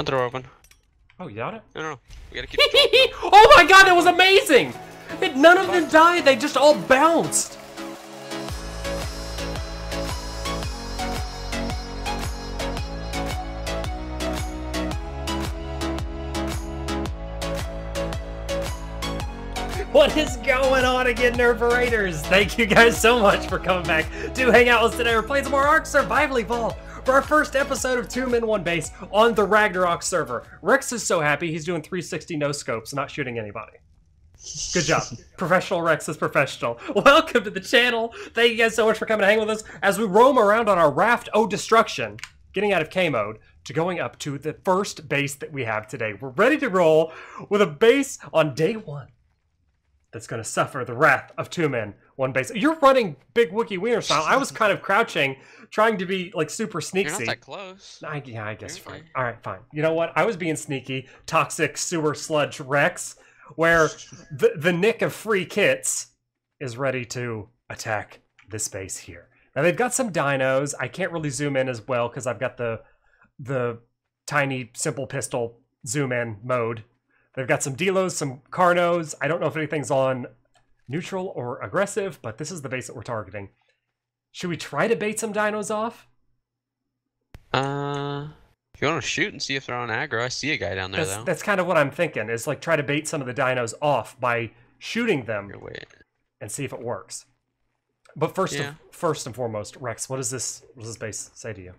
Not the door open. Oh, you got it? No, no, no. We gotta keep oh my god, that was amazing! It, none of them died, they just all bounced! What is going on again, Nerd Paraders? Thank you guys so much for coming back to hang out with us today. We're playing some more Ark Survival Evolved for our first episode of Two Men One Base on the Ragnarok server. Rex is so happy he's doing 360 no scopes, not shooting anybody. Good job. professional Rex is professional. Welcome to the channel. Thank you guys so much for coming to hang with us as we roam around on our raft O destruction, getting out of K mode to going up to the first base that we have today. We're ready to roll with a base on day one that's going to suffer the wrath of two men, one base. You're running big Wookie Wiener style. I was kind of crouching, trying to be like super You're not sneaky. that close. I, yeah, I guess You're fine. okay. All right, fine. You know what? I was being sneaky, toxic sewer sludge Rex, where the the Nick of free kits is ready to attack this base here. Now they've got some dinos. I can't really zoom in as well because I've got the the tiny simple pistol zoom in mode. They've got some dilos, some carnos. I don't know if anything's on neutral or aggressive, but this is the base that we're targeting. Should we try to bait some dinos off? Uh, if you want to shoot and see if they're on aggro, I see a guy down there That's, though. that's kind of what I'm thinking. Is like try to bait some of the dinos off by shooting them and see if it works. But first, Yeah. and, first and foremost, Rex, what does this what does this base say to you?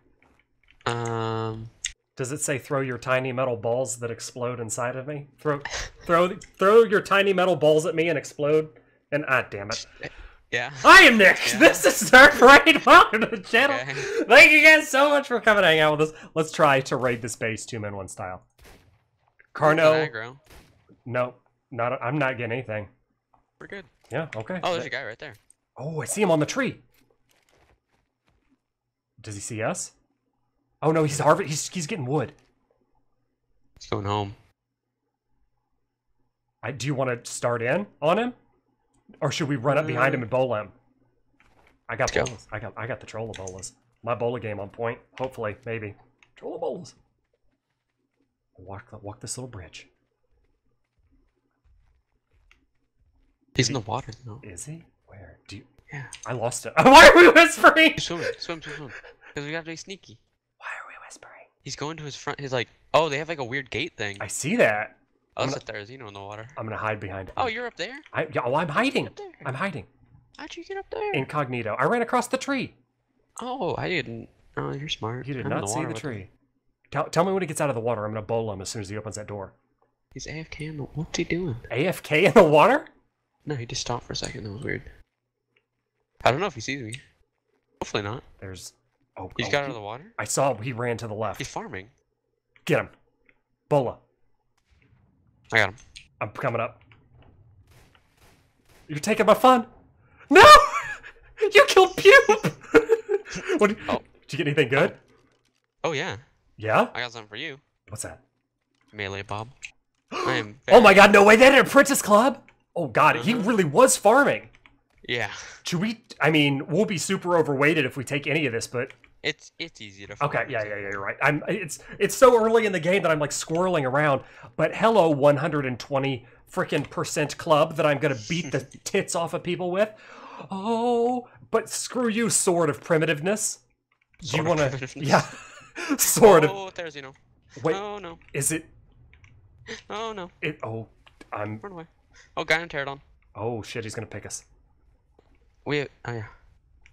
Um, Does it say throw your tiny metal balls that explode inside of me? Throw, throw, throw your tiny metal balls at me and explode. And ah, damn it! yeah. I am Nick. Yeah. This is Dark Raid. Welcome to the channel. Okay. Thank you guys so much for coming to hang out with us. Let's try to raid this base two men one style. Carno, no, not. I'm not getting anything. We're good. Yeah. Okay. Oh, there's a guy right there. Oh, I see him on the tree. Does he see us? Oh no, he's harvest. He's he's getting wood. He's going home. I, do you want to start in on him, or should we run up behind him and uh. bowl him? I got Let's go. bolas. I got I got the troll bolas. My bola game on point. Hopefully, maybe troll bolas. Walk walk this little bridge. He's in the water now. Is he? Where? Do you? Yeah. I lost it. Why are we whispering? Swim, swim, swim, swim. Because we gotta be sneaky. Why are we whispering? He's going to his front. He's like, oh, they have like a weird gate thing. I see that. Oh, I'm that's there. Is you in the water. I'm gonna hide behind oh, him. Oh, you're up there. I, yeah, oh, I'm hiding. I'm hiding. How'd you get up there? Incognito. I ran across the tree. Oh, I didn't. Oh, you're smart. You did I'm not see the tree. Tell, tell me when he gets out of the water. I'm gonna bowl him as soon as he opens that door. He's AFK. In the... What's he doing? AFK in the water? No, he just stopped for a second. That was weird. I don't know if he sees me. Hopefully not. There's. Oh, He's oh, got he- out of the water. I saw he ran to the left. He's farming. Get him. Bola. I got him. I'm coming up. You're taking my fun. No! you killed Pube! what, Oh. Did you get anything good? Oh yeah, Yeah? I got something for you. What's that? Melee Bob. I am. Oh my god, no way, that at Apprentice Club? Oh god, he Uh-huh. really was farming. Yeah. Should we? I mean, we'll be super overweighted if we take any of this, but It's it's easy to. Find. Okay, yeah, yeah, yeah, you're right. I'm. It's it's so early in the game that I'm like swirling around. But hello, 120 freaking percent club that I'm gonna beat the tits off of people with. Oh, but screw you, sword of primitiveness. Do you Sword of want to? Yeah, sword of. Oh, there's you know. Wait, Oh no. is it? Oh no. It. Oh, I'm. Run away. Oh, guy in pterodon. Oh shit, he's gonna pick us. We. Oh yeah.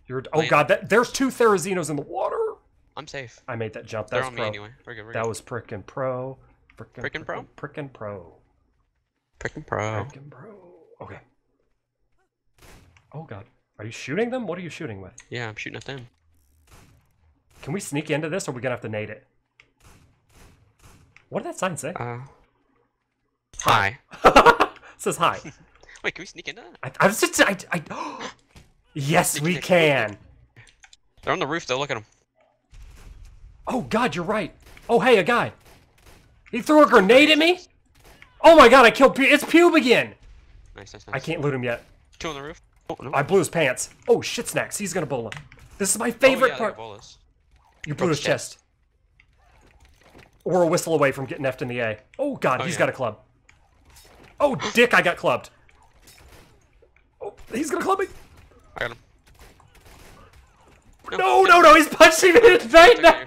You're. Oh Wait. god, that there's two Therizinos in the water. I'm safe. I made that jump. That's on pro. me anyway. We're good. We're That good. was frickin' pro. Frickin' Frickin' pro? Frickin' pro. Frickin' pro. Frickin' pro. Okay. Oh god. Are you shooting them? What are you shooting with? Yeah, I'm shooting at them. Can we sneak into this or are we gonna have to nade it? What did that sign say? Uh. Hi. it says hi. Wait, can we sneak into that? I, I was just I, I Yes we can. They're on the roof though. Look at them. Oh god, you're right. Oh hey, a guy. He threw a grenade at me? Oh my god, I killed Pu- it's Pube again! Nice, nice, nice. I can't loot him yet. Two on the roof. Oh no. I blew his pants. Oh shit snacks, he's gonna bowl him. This is my Oh, favorite yeah, part. You blew his chest. chest. We're a whistle away from getting effed in the A. Oh god, Oh, he's yeah. got a club. Oh, dick, I got clubbed. Oh, he's gonna club me. I got him. No, no, no, he's punching me in the face now.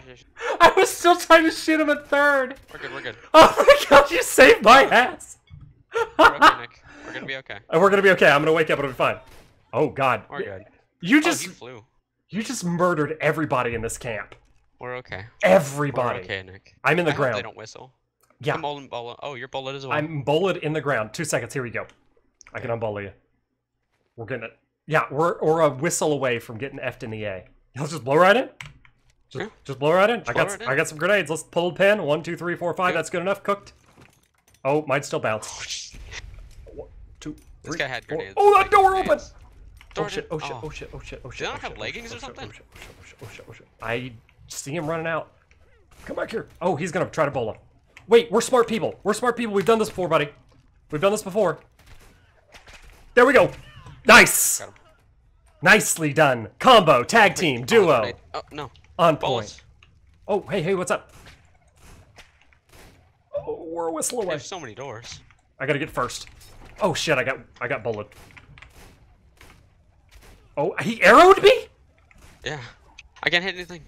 I was still trying to shoot him at third. We're good, we're good. Oh my god, you saved my ass. We're okay, Nick. We're gonna be okay. Uh, we're gonna be okay. I'm gonna wake up. It'll be fine. Oh god, We're good. you Oh, just he flew. you just murdered everybody in this camp. We're okay. Everybody. We're okay, Nick. I'm in the I hope they don't whistle. Yeah, I'm bullet, bullet. Oh, you're bullet as well. I'm bullet in the ground. Two seconds. Here we go. I can unbullet you. We're getting it. Yeah, we're or a whistle away from getting effed in the A. Let's just blow right in. Just, Yeah. just blow right in. I got right in. I got some grenades. Let's pull the pin. One, two, three, four, five. Yeah. That's good enough. Cooked. Oh, might still bounce. One, two, This three, guy had four. grenades. Oh, that Big door open. grenades. Oh Door shit, oh didn't- shit, oh shit, oh shit, oh shit, they oh not have shit, leggings oh or shit, something? Oh shit, oh shit, oh shit, oh shit, oh shit. I see him running out. Come back here. Oh, he's gonna try to bowl him. Wait, we're smart people. We're smart people. We've done this before, buddy. We've done this before. There we go. Nice. Nicely done. Combo, tag team, duo. Oh, no. on point. Oh, hey, hey, what's up? Oh, we're a whistle away. There's so many doors. I gotta get first. Oh shit, I got I got bullet. Oh, he arrowed me? Yeah. I can't hit anything.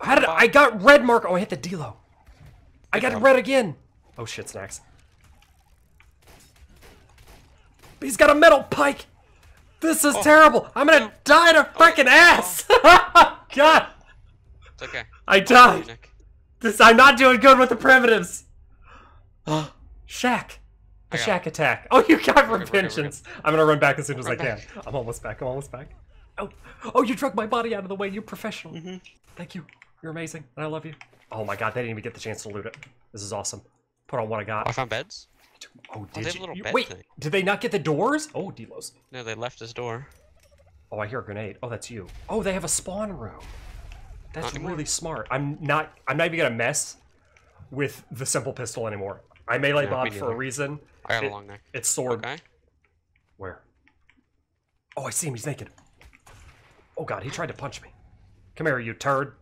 How did I, I got red mark? Oh, I hit the Dilo. I got job. red again. Oh shit, snacks. He's got a metal pike. This is terrible. I'm gonna no. die to freaking ass. God, It's okay. I died. This I'm not doing good with the primitives. Shack. The I got shack attack. Oh, you got we're good, we're good. repentions. I'm gonna run back as soon as I can. back. I'm almost back. I'm almost back. Oh, oh, you drug my body out of the way. You professional. Mm-hmm. Thank you. You're amazing, and I love you. Oh my god, they didn't even get the chance to loot it. This is awesome. Put on what I got. I found beds. Oh, they did have you? a little you- Wait, thing. did they not get the doors? Oh, Dilos. No, they left this door. Oh, I hear a grenade. Oh, that's you. Oh, they have a spawn room. That's Not anymore. really smart. I'm not. I'm not even gonna mess with the simple pistol anymore. I melee Yeah, bob for a reason. I got It- a long neck. It's sword. Okay. Where? Oh, I see him. He's naked. Oh god, he tried to punch me. Come here, you turd.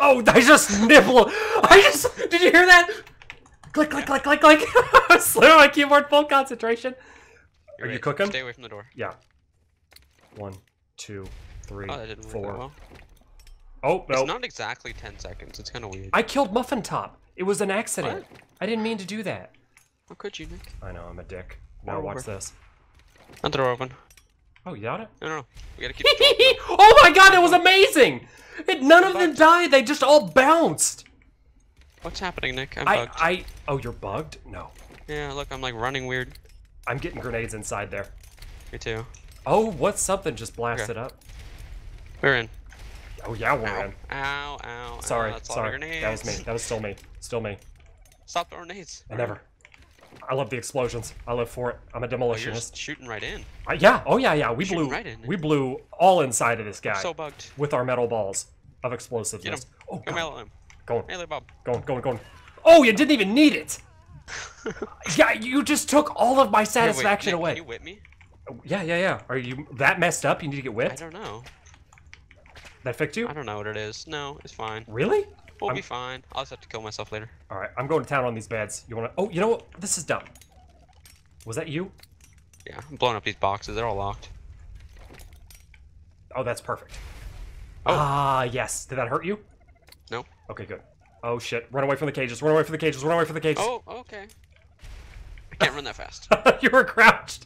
Oh, I just nibble. I just. Did you hear that? Click, click, click, click, click. Slew my keyboard full concentration. You're Are you right. cooking? Stay away from the door. Yeah. One, two, three, Oh, that didn't work four. that well. Oh no! It's not exactly 10 seconds. It's kind of weird. I killed Muffin Top. It was an accident. What? I didn't mean to do that. How could you, Nick? I know I'm a dick. Now Over. watch this. Not the door open. Oh, you got it? No, no, no. We gotta keep the oh my god, that was amazing! It, none of them died. They just all bounced. What's happening, Nick? I'm I, bugged. I. Oh, you're bugged? No. Yeah, look, I'm like running weird. I'm getting grenades inside there. Me too. Oh, what's something just blasted up? We're in. Oh yeah, we're Ow. in. Ow, ow, Sorry, ow. That's a lot of sorry. That was me. That was still me. Still me. Stop throwing grenades. I never. I love the explosions. I live for it. I'm a Oh, you're demolitionist. just shooting right in. Uh, yeah. Oh yeah, yeah. We Shooting blew. right in. We blew all inside of this guy So bugged. with our metal balls of Get him. explosiveness. Oh, Go God. melee him. going, Melee Bob. going, going, going. Oh, you didn't even need it. yeah, you just took all of my Here, wait, satisfaction Nick, away. Can you whip me? Yeah, yeah, yeah. Are you that messed up? You need to get whipped? I don't know. That fixed you? I don't know what it is. No, it's fine. Really? We'll I'm- be fine. I'll just have to kill myself later. All right, I'm going to town on these beds. You want to? Oh, you know what? This is dumb. Was that you? Yeah, I'm blowing up these boxes. They're all locked. Oh, that's perfect. Oh. Ah, yes. Did that hurt you? Okay, good. Oh shit! Run away from the cages! Run away from the cages! Run away from the cages! Oh, okay. I can't run that fast. you were crouched.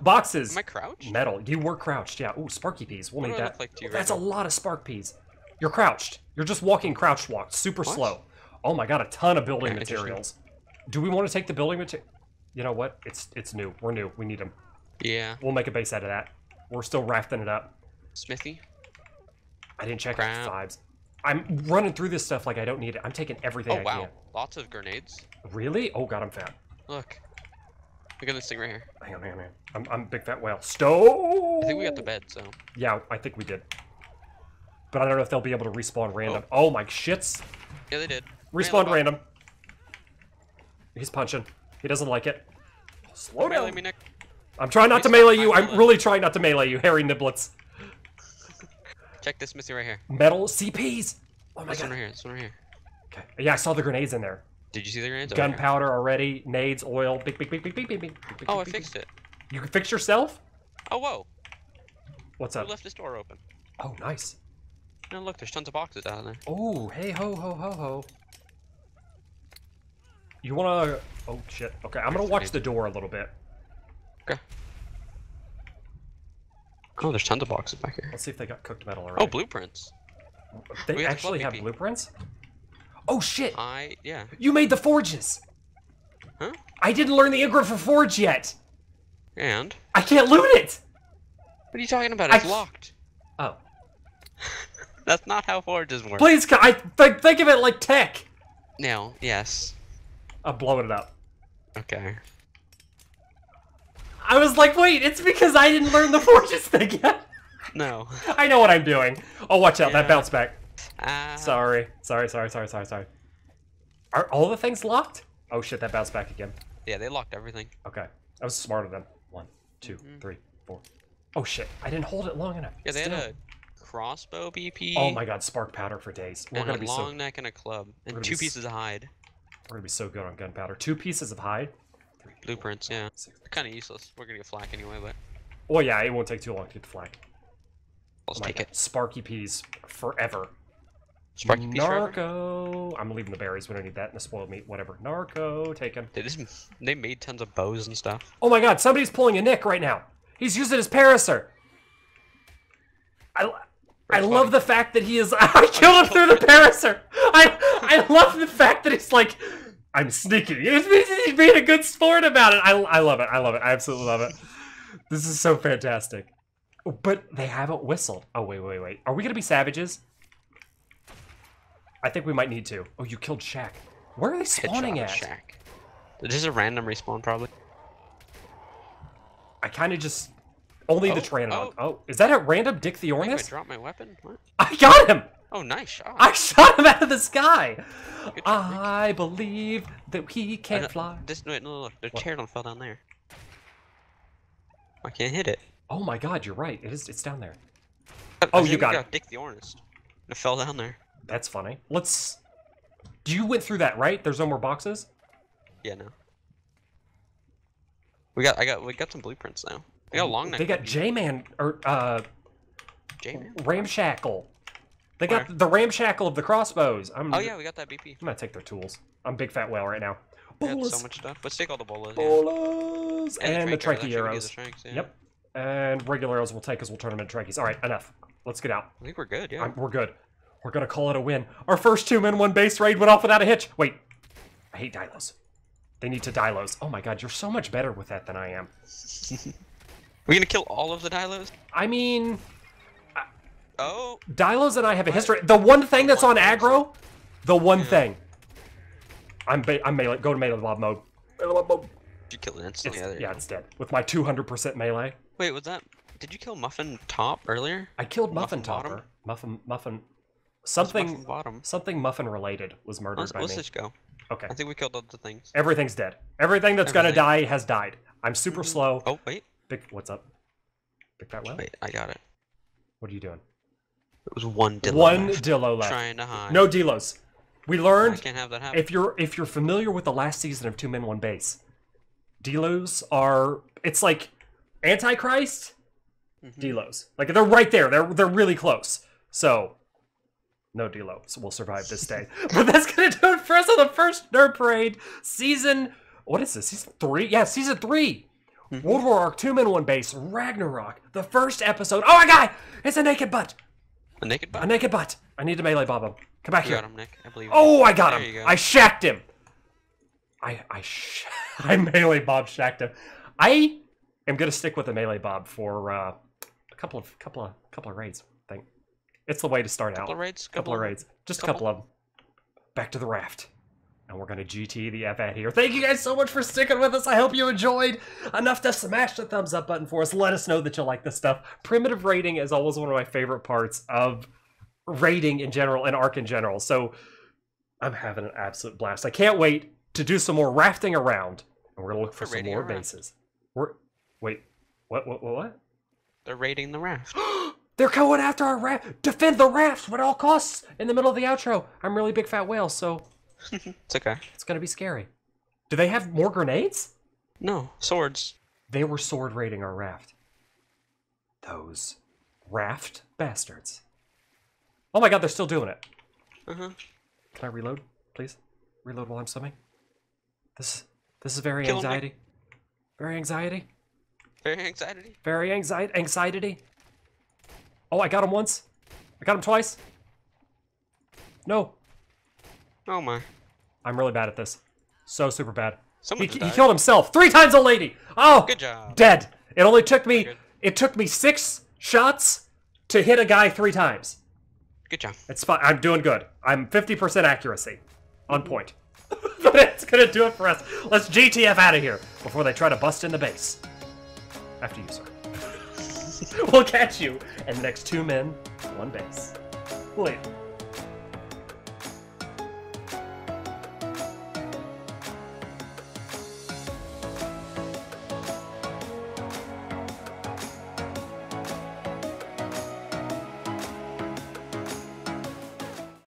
Boxes. Am I crouched? Metal. You were crouched. Yeah. Ooh, sparky peas. We'll What need that. like to you That's right a now? lot of spark peas. You're crouched. You're just walking crouched walk, super What? slow. Oh my god, a ton of building Okay, materials. Do we want to take the building material? You know what? It's it's new. We're new. We need them. Yeah. We'll make a base out of that. We're still rafting it up. Smithy. I didn't check Crap. the vibes. I'm running through this stuff like I don't need it. I'm taking everything Oh I wow. can. Lots of grenades. Really? Oh god, I'm fat. Look. Look at this thing right here. Hang on, hang on, hang on. I'm, I'm big fat whale. Stove. I think we got the bed, so. Yeah, I think we did. But I don't know if they'll be able to respawn random. Oh, oh my shits. Yeah, they did. Respawn Melee random. He's punching. He doesn't like it. Slow down. me, Nick. I'm trying not to melee you. I'm I'm really trying not to melee you, hairy niblets. Check this missing right here. Metal CPs. Oh my this god. This one right here. This one right here. Okay. Yeah, I saw the grenades in there. Did you see the grenades? Gunpowder already. Nades, oil. Big, big, big, big, big, big, beep. oh, I fixed it. You can fix yourself? Oh, whoa. What's up? You left this door open. Oh, nice. No, look, there's tons of boxes down there. Oh, hey ho ho ho ho. You wanna? Oh shit. Okay, I'm gonna watch the door a little bit. Okay. Oh, there's tons of boxes back here. Let's see if they got cooked metal already. Oh, blueprints. they actually have blueprints. Oh shit! I, yeah. You made the forges. Huh? I didn't learn the engram for forge yet. And? I can't loot it. What are you talking about? It's c- locked. Oh, That's not how forges work. please! I th- think of it like tech. No, yes. I'm blowing it up. Okay. I was like, wait, it's because I didn't learn the forges thing yet. No. I know what I'm doing. Oh, watch out! That Yeah. bounced back. Ah. Sorry, sorry, sorry, sorry, sorry, sorry. Are all the things locked? Oh shit, that bounced back again. Yeah, they locked everything. Okay, I was smarter than one, two, three, four. Oh shit, I didn't hold it long enough. Yeah, they Still. had a crossbow BP. Oh my god, spark powder for days. We're and gonna a be long so neck and a club. And two pieces of hide. we're gonna be so good on gunpowder. Two pieces of hide. Blueprints, yeah. six. Kind of useless. We're gonna get flak anyway, but Well, yeah, it won't take too long to get the flag. let's take it. Sparky peas forever. Sparky forever? Narco. I'm leaving the berries. We don't need that. And the spoiled meat, whatever. Narco, taken. They just they made tons of bows and stuff. Oh my god, somebody's pulling a Nick right now. He's using his Paracer. I, I love the fact that he is. I killed him through the Paracer. I I love the fact that he's like, I'm sneaky. He's being, a good sport about it. I, I love it. I love it. I absolutely love it. This is so fantastic. But they haven't whistled. Oh wait, wait, wait. Are we gonna be savages? I think we might need to. Oh, you killed Shaq. Where are they spawning at? This is a random respawn, probably. I kind of just only the Oh, oh. Oh. is that at random Dick the I I dropped my weapon. What? I got him. Oh, nice shot. I shot him out of the sky. Good job, Nick. I believe that he can not fly. This wait, no, look, the What? pterodon fell down there. I can't hit it. Oh my God, you're right. It is. It's down there. I Oh, think you we got it. Dick the Ornist. It fell down there. That's funny. Let's. You went through that, right? There's no more boxes. Yeah, no. We got, I got, we got some blueprints now. We got long. They got J-Man or uh J-Man. Ramshackle. They got Where? the Ramshackle of the crossbows. I'm. Oh yeah, we got that BP. I'm gonna take their tools. I'm big fat whale right now. Bolas. so much stuff. Let's take all the bolas. Yeah. Bolas. And, the trachea arrows, actually, we arrows. can use the tranks, yeah. Yep. And regular arrows we'll take because we'll turn them into trachees. All right, enough. Let's get out. I think we're good. Yeah. I'm, we're good. We're gonna call it a win. Our first two men, one base raid went off without a hitch. Wait, I hate Dilos. They need to Dilos. Oh my god, you're so much better with that than I am. We're gonna kill all of the Dilos. I mean, Oh, Dilos and I have a history. The one thing that's on aggro, the one thing. I'm ba- I'm melee. Go to melee mob mode. Melee mob mode. did you kill it It's, instantly? yeah, there yeah, it's dead. With my 200% melee, Wait, was that? Did you kill Muffin Top earlier? I killed Muffin, Muffin Bottom? Topper. Muffin Muffin. Something Muffin Bottom. something Muffin related was murdered Let's, by let's me. just go. Okay. I think we killed all the things. Everything's dead. Everything that's gonna die has died. I'm super mm-hmm. slow. Oh wait, Big, what's up? Big fat well. wait, I got it. What are you doing? It was one Dillo One left, Dillo left. trying to hide. No Dilos. We I learned can't have that happen. if you're if you're familiar with the last season of Two Men One Base, Dilos are it's like Antichrist Mhm. Dilos. Like they're right there. They're they're really close. So no Delos will survive this day. but that's gonna do it for us on the first Nerd Parade season. What is this? Season three? Yeah, season 3 Mhm. World War Ark, Two Men One Base, Ragnarok, the first episode. Oh my god! It's a naked butt. A naked butt. A naked butt. I need to melee bob him. Come back You here. got him, Nick. I believe. Oh, I got There him. go. I shacked him. I I sh- I melee bob shacked him. I am gonna stick with the melee bob for uh, a couple of couple of couple of raids. I think it's the way to start Couple out. of raids. couple of raids, just a couple? couple of them. Back to the raft. And we're gonna GT the F out here. Thank you guys so much for sticking with us. I hope you enjoyed enough to smash the thumbs up button for us. Let us know that you like this stuff. Primitive rating is always one of my favorite parts of rating in general and Ark in general. So I'm having an absolute blast. I can't wait to do some more rafting around, and we're gonna look for some more a raft. bases. We're wait, what, what, what, what? They're raiding the raft. They're going after our raft. Defend the raft at all costs in the middle of the outro. I'm really big fat whale, so It's okay. it's gonna be scary. Do they have more grenades? No, swords. They were sword raiding our raft. Those raft bastards. Oh my god, they're still doing it. Uh-huh. Can I reload, please? Reload while I'm swimming. This this is very Kill anxiety. Very anxiety. Very anxiety. Very anxiety. Anxiety. Oh, I got him once. I got him twice. No, Oh my. I'm really bad at this. So super bad. He, he killed himself three times a lady. Oh, Good job. dead. It only took me. Good. It took me six shots to hit a guy three times. Good job. It's fine. I'm doing good. I'm 50% accuracy. On point. but that's gonna do it for us. Let's GTF out of here before they try to bust in the base. After you, sir. we'll catch you in the next two men, one base. Later.